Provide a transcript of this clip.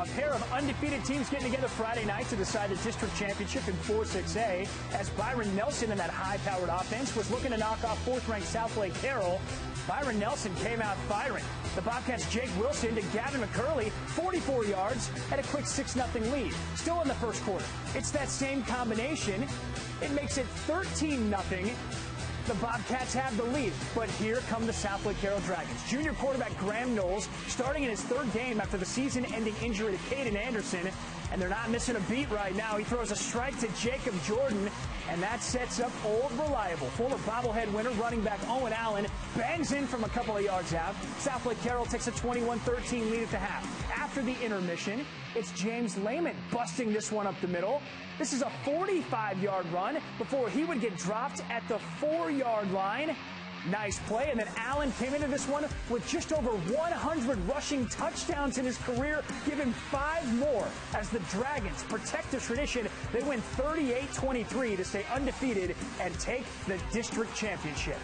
a pair of undefeated teams getting together Friday night to decide the district championship in 4-6A as Byron Nelson in that high-powered offense was looking to knock off fourth-ranked Southlake Carroll. Byron Nelson came out firing. The Bobcats' Jake Wilson to Gavin McCurley, 44 yards, and a quick 6-0 lead. Still in the first quarter. It's that same combination. It makes it 13-0 the Bobcats have the lead. But here come the Southlake Carroll Dragons. Junior quarterback Graham Knowles starting in his third game after the season-ending injury to Caden Anderson. And they're not missing a beat right now. He throws a strike to Jacob Jordan, and that sets up old reliable. Former bobblehead winner running back Owen Allen bangs in from a couple of yards out. Southlake Carroll takes a 21-13 lead at the half. After the intermission, it's James Layman busting this one up the middle. This is a 45-yard run before he would get dropped at the four-yard line. Nice play. And then Allen came into this one with just over 100 rushing touchdowns in his career, giving five more as the Dragons protect the tradition. They win 38-23 to stay undefeated and take the district championship.